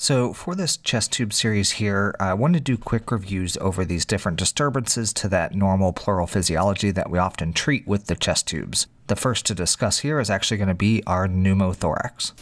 So for this chest tube series here, I want to do quick reviews over these different disturbances to that normal pleural physiology that we often treat with the chest tubes. The first to discuss here is actually going to be our pneumothorax.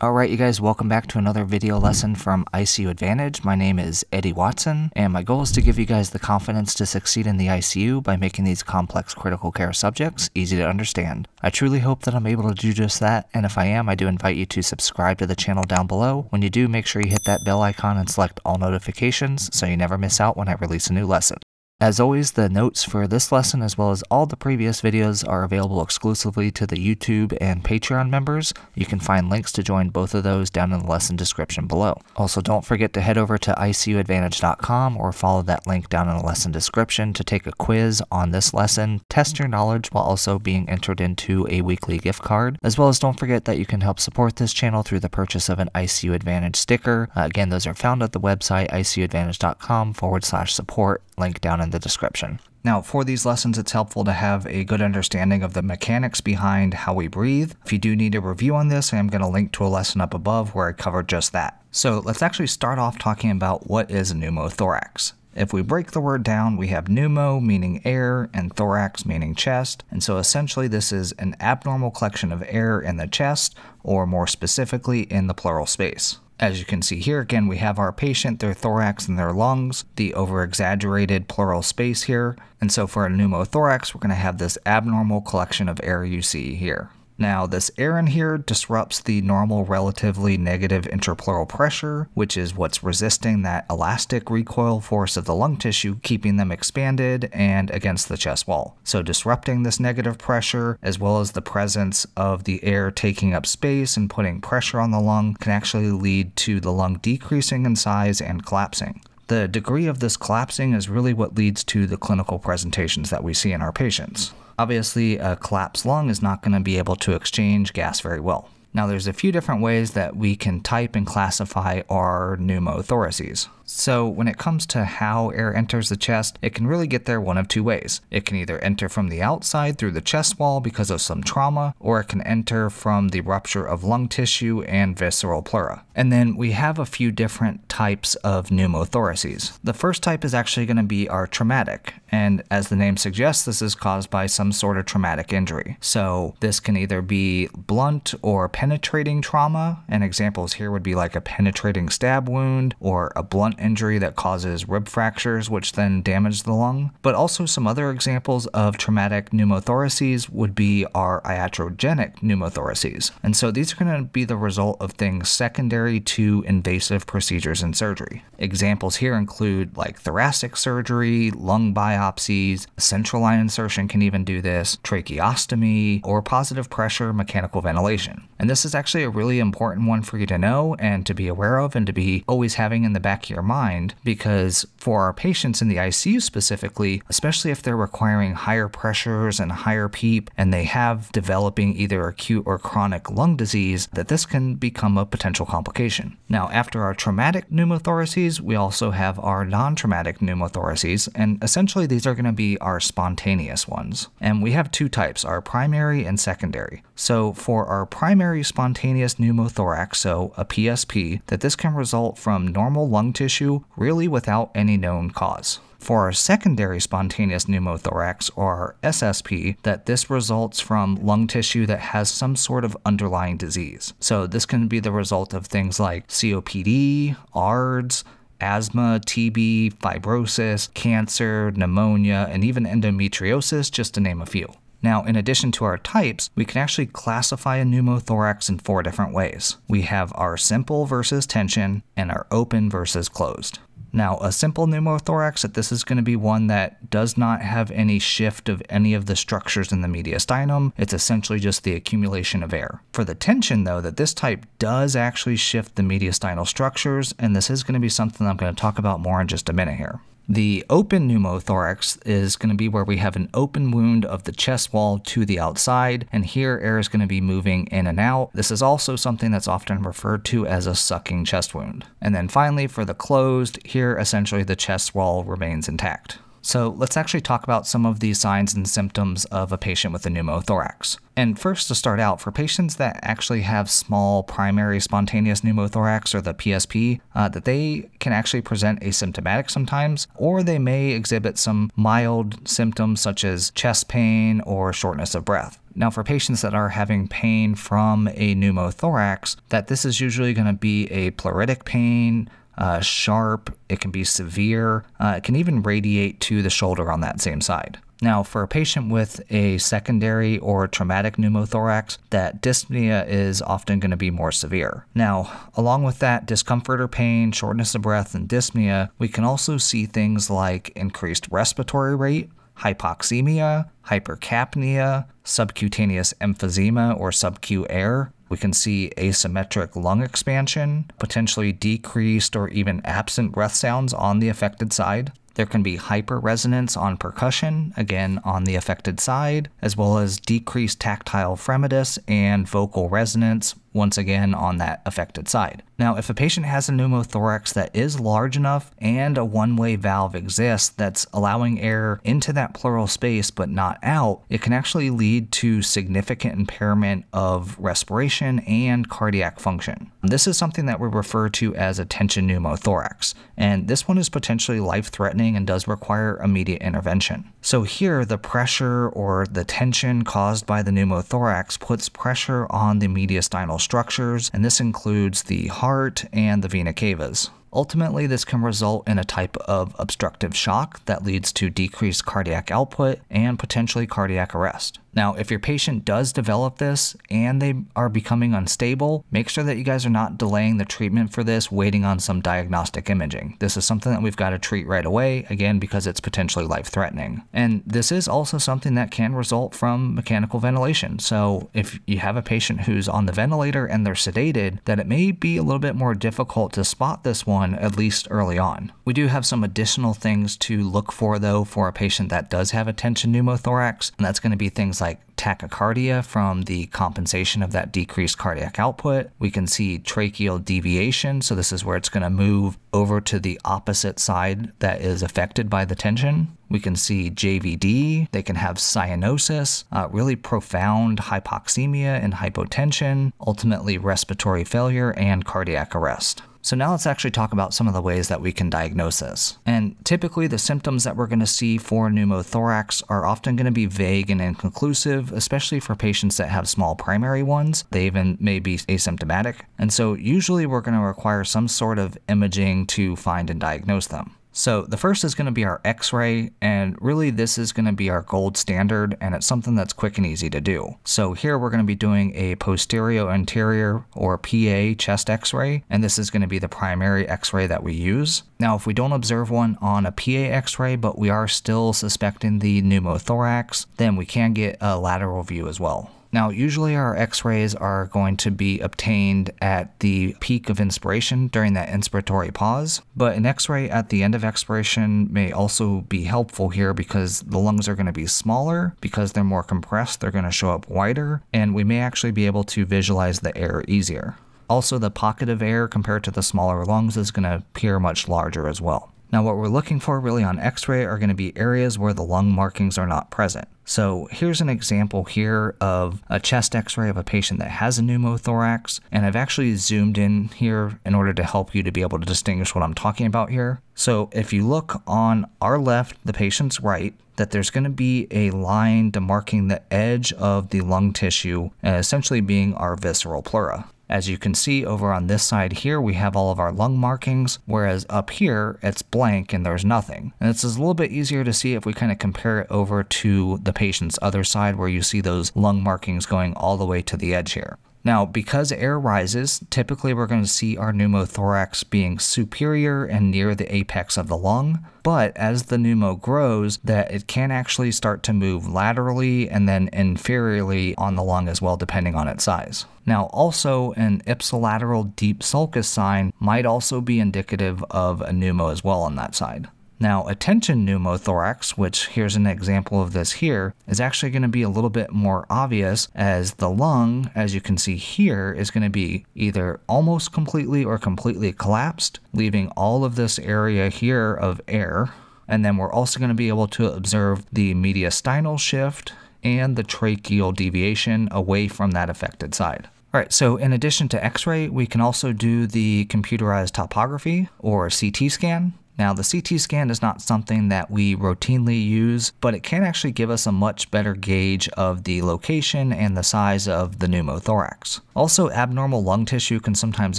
Alright you guys, welcome back to another video lesson from ICU Advantage. My name is Eddie Watson, and my goal is to give you guys the confidence to succeed in the ICU by making these complex critical care subjects easy to understand. I truly hope that I'm able to do just that, and if I am, I do invite you to subscribe to the channel down below. When you do, make sure you hit that bell icon and select all notifications so you never miss out when I release a new lesson. As always, the notes for this lesson as well as all the previous videos are available exclusively to the YouTube and Patreon members. You can find links to join both of those down in the lesson description below. Also, don't forget to head over to icuadvantage.com or follow that link down in the lesson description to take a quiz on this lesson, test your knowledge while also being entered into a weekly gift card. As well as don't forget that you can help support this channel through the purchase of an ICU Advantage sticker. Uh, again, those are found at the website icuadvantage.com forward slash support, link down in in the description. Now, for these lessons, it's helpful to have a good understanding of the mechanics behind how we breathe. If you do need a review on this, I am going to link to a lesson up above where I cover just that. So let's actually start off talking about what is a pneumothorax. If we break the word down, we have pneumo meaning air and thorax meaning chest. And so essentially this is an abnormal collection of air in the chest, or more specifically in the pleural space. As you can see here, again, we have our patient, their thorax and their lungs, the over-exaggerated pleural space here. And so for a pneumothorax, we're going to have this abnormal collection of air you see here. Now, this air in here disrupts the normal relatively negative interpleural pressure, which is what's resisting that elastic recoil force of the lung tissue, keeping them expanded and against the chest wall. So disrupting this negative pressure, as well as the presence of the air taking up space and putting pressure on the lung, can actually lead to the lung decreasing in size and collapsing. The degree of this collapsing is really what leads to the clinical presentations that we see in our patients. Obviously, a collapsed lung is not going to be able to exchange gas very well. Now, there's a few different ways that we can type and classify our pneumothoraces. So when it comes to how air enters the chest, it can really get there one of two ways. It can either enter from the outside through the chest wall because of some trauma, or it can enter from the rupture of lung tissue and visceral pleura. And then we have a few different types of pneumothoraces. The first type is actually going to be our traumatic, and as the name suggests, this is caused by some sort of traumatic injury. So this can either be blunt or penetrating trauma, and examples here would be like a penetrating stab wound or a blunt injury that causes rib fractures, which then damage the lung. But also, some other examples of traumatic pneumothoraces would be our iatrogenic pneumothoraces. And so these are going to be the result of things secondary to invasive procedures and surgery. Examples here include like thoracic surgery, lung biopsies, central line insertion can even do this, tracheostomy, or positive pressure mechanical ventilation. And this is actually a really important one for you to know and to be aware of and to be always having in the back of your mind because for our patients in the ICU specifically, especially if they're requiring higher pressures and higher PEEP and they have developing either acute or chronic lung disease, that this can become a potential complication. Now, after our traumatic pneumothoraces, we also have our non-traumatic pneumothoraces, and essentially these are going to be our spontaneous ones. And we have two types, our primary and secondary. So for our primary spontaneous pneumothorax, so a PSP, that this can result from normal lung tissue really without any known cause. For secondary spontaneous pneumothorax, or SSP, that this results from lung tissue that has some sort of underlying disease. So this can be the result of things like COPD, ARDS, asthma, TB, fibrosis, cancer, pneumonia, and even endometriosis, just to name a few. Now, in addition to our types, we can actually classify a pneumothorax in four different ways. We have our simple versus tension and our open versus closed. Now, a simple pneumothorax, this is going to be one that does not have any shift of any of the structures in the mediastinum. It's essentially just the accumulation of air. For the tension, though, that this type does actually shift the mediastinal structures, and this is going to be something I'm going to talk about more in just a minute here. The open pneumothorax is going to be where we have an open wound of the chest wall to the outside, and here air is going to be moving in and out. This is also something that's often referred to as a sucking chest wound. And then finally, for the closed, here essentially the chest wall remains intact. So let's actually talk about some of the signs and symptoms of a patient with a pneumothorax. And first, to start out, for patients that actually have small primary spontaneous pneumothorax or the PSP, uh, that they can actually present asymptomatic sometimes, or they may exhibit some mild symptoms such as chest pain or shortness of breath. Now, for patients that are having pain from a pneumothorax, that this is usually going to be a pleuritic pain, uh, sharp, it can be severe, uh, it can even radiate to the shoulder on that same side. Now, for a patient with a secondary or traumatic pneumothorax, that dyspnea is often going to be more severe. Now, along with that discomfort or pain, shortness of breath, and dyspnea, we can also see things like increased respiratory rate, hypoxemia, hypercapnia, subcutaneous emphysema or subcu air, we can see asymmetric lung expansion, potentially decreased or even absent breath sounds on the affected side. There can be hyperresonance on percussion, again on the affected side, as well as decreased tactile fremitus and vocal resonance, once again on that affected side. Now, if a patient has a pneumothorax that is large enough and a one way valve exists that's allowing air into that pleural space but not out, it can actually lead to significant impairment of respiration and cardiac function. This is something that we refer to as a tension pneumothorax, and this one is potentially life threatening and does require immediate intervention. So, here, the pressure or the tension caused by the pneumothorax puts pressure on the mediastinal structures, and this includes the heart and the vena cavas. Ultimately, this can result in a type of obstructive shock that leads to decreased cardiac output and potentially cardiac arrest. Now, if your patient does develop this and they are becoming unstable, make sure that you guys are not delaying the treatment for this, waiting on some diagnostic imaging. This is something that we've got to treat right away, again, because it's potentially life threatening. And this is also something that can result from mechanical ventilation. So, if you have a patient who's on the ventilator and they're sedated, that it may be a little bit more difficult to spot this one, at least early on. We do have some additional things to look for, though, for a patient that does have a tension pneumothorax, and that's going to be things like like tachycardia from the compensation of that decreased cardiac output. We can see tracheal deviation, so this is where it's going to move over to the opposite side that is affected by the tension. We can see JVD, they can have cyanosis, uh, really profound hypoxemia and hypotension, ultimately respiratory failure and cardiac arrest. So now let's actually talk about some of the ways that we can diagnose this. And typically the symptoms that we're going to see for pneumothorax are often going to be vague and inconclusive, especially for patients that have small primary ones. They even may be asymptomatic. And so usually we're going to require some sort of imaging to find and diagnose them. So the first is going to be our x-ray, and really this is going to be our gold standard, and it's something that's quick and easy to do. So here we're going to be doing a posterior anterior or PA chest x-ray, and this is going to be the primary x-ray that we use. Now if we don't observe one on a PA x-ray, but we are still suspecting the pneumothorax, then we can get a lateral view as well. Now, usually our x rays are going to be obtained at the peak of inspiration during that inspiratory pause, but an x ray at the end of expiration may also be helpful here because the lungs are going to be smaller, because they're more compressed, they're going to show up wider, and we may actually be able to visualize the air easier. Also, the pocket of air compared to the smaller lungs is going to appear much larger as well. Now what we're looking for really on x-ray are going to be areas where the lung markings are not present. So here's an example here of a chest x-ray of a patient that has a pneumothorax, and I've actually zoomed in here in order to help you to be able to distinguish what I'm talking about here. So if you look on our left, the patient's right, that there's going to be a line demarking the edge of the lung tissue, essentially being our visceral pleura. As you can see over on this side here, we have all of our lung markings, whereas up here, it's blank and there's nothing. And it's a little bit easier to see if we kind of compare it over to the patient's other side where you see those lung markings going all the way to the edge here. Now, because air rises, typically we're going to see our pneumothorax being superior and near the apex of the lung, but as the pneumo grows, that it can actually start to move laterally and then inferiorly on the lung as well, depending on its size. Now, also an ipsilateral deep sulcus sign might also be indicative of a pneumo as well on that side. Now, a tension pneumothorax, which here's an example of this here, is actually going to be a little bit more obvious as the lung, as you can see here, is going to be either almost completely or completely collapsed, leaving all of this area here of air. And then we're also going to be able to observe the mediastinal shift and the tracheal deviation away from that affected side. All right, so in addition to x-ray, we can also do the computerized topography or CT scan. Now, the CT scan is not something that we routinely use, but it can actually give us a much better gauge of the location and the size of the pneumothorax. Also, abnormal lung tissue can sometimes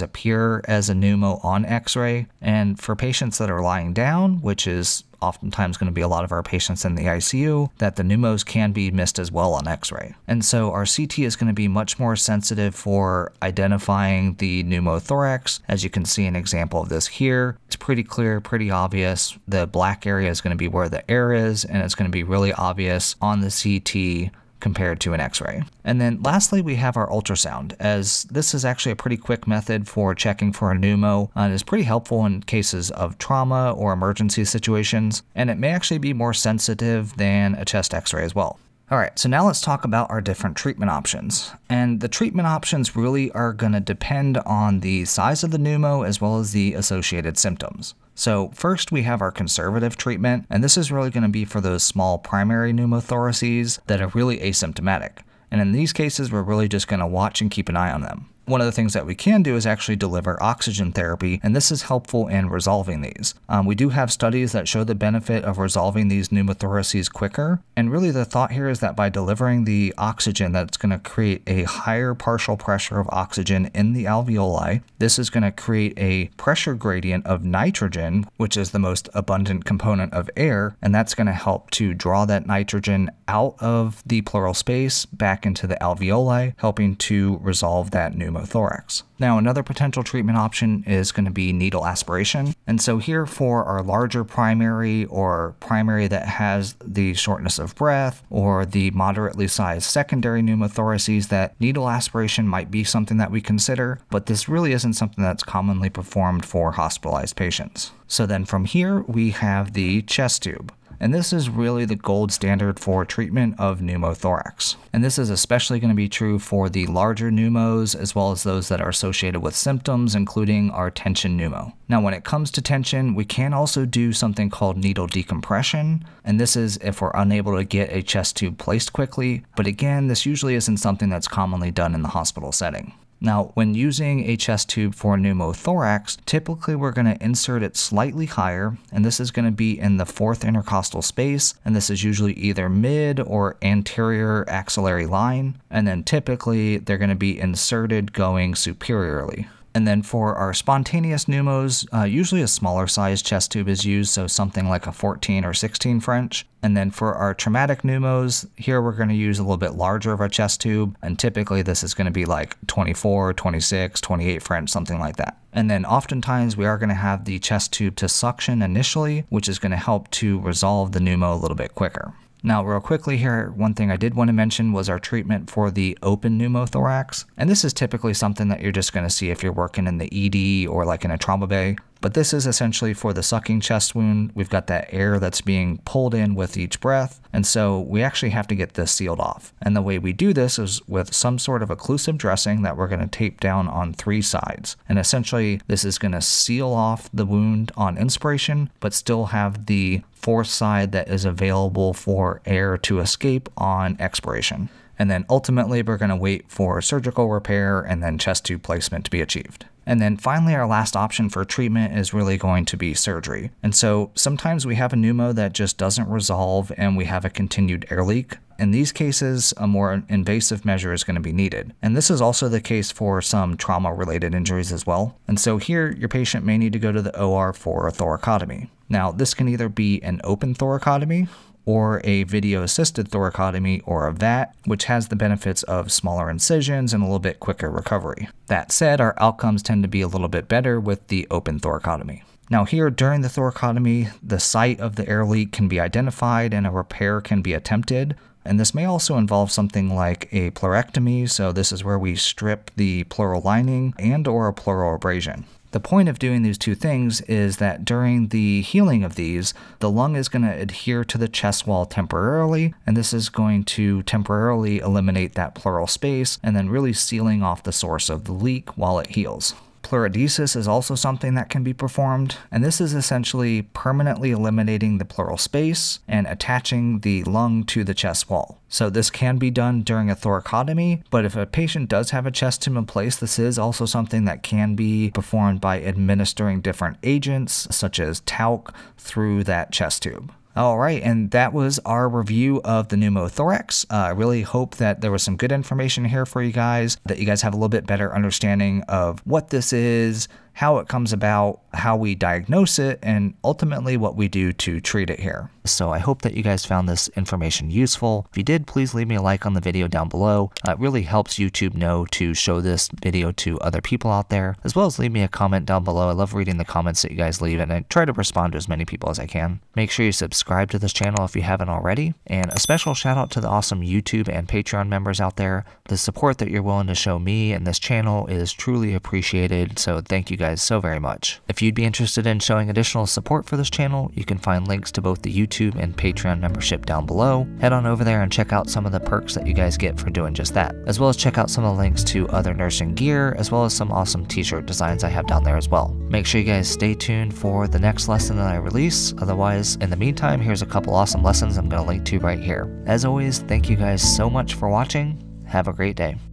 appear as a pneumo on x-ray, and for patients that are lying down, which is oftentimes going to be a lot of our patients in the ICU, that the pneumos can be missed as well on x ray. And so our CT is going to be much more sensitive for identifying the pneumothorax. As you can see an example of this here, it's pretty clear, pretty obvious. The black area is going to be where the air is, and it's going to be really obvious on the CT compared to an x-ray. And then lastly, we have our ultrasound, as this is actually a pretty quick method for checking for a pneumo and is pretty helpful in cases of trauma or emergency situations, and it may actually be more sensitive than a chest x-ray as well. Alright, so now let's talk about our different treatment options. And the treatment options really are going to depend on the size of the pneumo as well as the associated symptoms. So first we have our conservative treatment, and this is really going to be for those small primary pneumothoraces that are really asymptomatic. And in these cases, we're really just going to watch and keep an eye on them. One of the things that we can do is actually deliver oxygen therapy, and this is helpful in resolving these. Um, we do have studies that show the benefit of resolving these pneumothoraces quicker, and really the thought here is that by delivering the oxygen, that's going to create a higher partial pressure of oxygen in the alveoli. This is going to create a pressure gradient of nitrogen, which is the most abundant component of air, and that's going to help to draw that nitrogen out of the pleural space back into the alveoli, helping to resolve that pneumothorax pneumothorax. Now, another potential treatment option is going to be needle aspiration. And so, here for our larger primary or primary that has the shortness of breath or the moderately sized secondary pneumothoraces, that needle aspiration might be something that we consider, but this really isn't something that's commonly performed for hospitalized patients. So, then from here, we have the chest tube and this is really the gold standard for treatment of pneumothorax. And this is especially going to be true for the larger pneumos as well as those that are associated with symptoms, including our tension pneumo. Now, when it comes to tension, we can also do something called needle decompression, and this is if we're unable to get a chest tube placed quickly, but again, this usually isn't something that's commonly done in the hospital setting. Now, when using a chest tube for pneumothorax, typically we're going to insert it slightly higher, and this is going to be in the fourth intercostal space, and this is usually either mid or anterior axillary line, and then typically they're going to be inserted going superiorly. And then for our spontaneous pneumos, uh, usually a smaller size chest tube is used, so something like a 14 or 16 French. And then for our traumatic pneumos, here we're going to use a little bit larger of a chest tube, and typically this is going to be like 24, 26, 28 French, something like that. And then oftentimes we are going to have the chest tube to suction initially, which is going to help to resolve the pneumo a little bit quicker. Now, real quickly here, one thing I did want to mention was our treatment for the open pneumothorax. And this is typically something that you're just going to see if you're working in the ED or like in a trauma bay. But this is essentially for the sucking chest wound. We've got that air that's being pulled in with each breath. And so we actually have to get this sealed off. And the way we do this is with some sort of occlusive dressing that we're going to tape down on three sides. And essentially, this is going to seal off the wound on inspiration, but still have the fourth side that is available for air to escape on expiration. And then ultimately, we're going to wait for surgical repair and then chest tube placement to be achieved. And then finally, our last option for treatment is really going to be surgery. And so sometimes we have a pneumo that just doesn't resolve and we have a continued air leak. In these cases, a more invasive measure is going to be needed. And this is also the case for some trauma related injuries as well. And so here, your patient may need to go to the OR for a thoracotomy. Now, this can either be an open thoracotomy, or a video assisted thoracotomy or a VAT, which has the benefits of smaller incisions and a little bit quicker recovery. That said, our outcomes tend to be a little bit better with the open thoracotomy. Now, here during the thoracotomy, the site of the air leak can be identified and a repair can be attempted. And this may also involve something like a pleurectomy, so this is where we strip the pleural lining and or a pleural abrasion. The point of doing these two things is that during the healing of these, the lung is going to adhere to the chest wall temporarily, and this is going to temporarily eliminate that pleural space and then really sealing off the source of the leak while it heals. Pleurodesis is also something that can be performed, and this is essentially permanently eliminating the pleural space and attaching the lung to the chest wall. So this can be done during a thoracotomy, but if a patient does have a chest tube in place, this is also something that can be performed by administering different agents such as talc through that chest tube. All right, and that was our review of the pneumothorax. Uh, I really hope that there was some good information here for you guys, that you guys have a little bit better understanding of what this is, how it comes about, how we diagnose it, and ultimately what we do to treat it here. So I hope that you guys found this information useful. If you did, please leave me a like on the video down below. Uh, it really helps YouTube know to show this video to other people out there, as well as leave me a comment down below. I love reading the comments that you guys leave, and I try to respond to as many people as I can. Make sure you subscribe to this channel if you haven't already, and a special shout out to the awesome YouTube and Patreon members out there. The support that you're willing to show me and this channel is truly appreciated, so thank you guys so very much. If you'd be interested in showing additional support for this channel, you can find links to both the YouTube and Patreon membership down below. Head on over there and check out some of the perks that you guys get for doing just that, as well as check out some of the links to other nursing gear, as well as some awesome t-shirt designs I have down there as well. Make sure you guys stay tuned for the next lesson that I release. Otherwise, in the meantime, here's a couple awesome lessons I'm going to link to right here. As always, thank you guys so much for watching. Have a great day.